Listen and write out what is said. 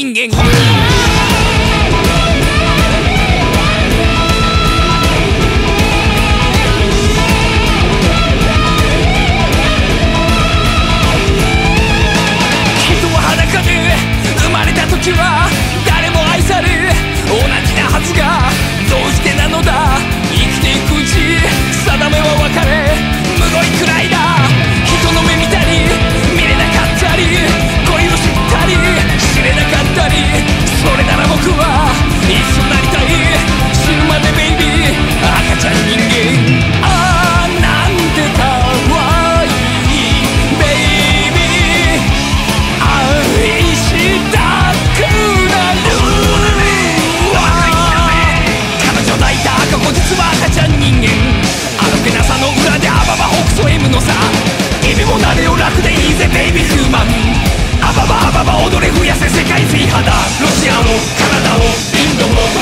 人間こなれを楽でいいぜベイビーヒューマンアババアババ踊れ増やせ世界水肌ロシアもカナダもインドも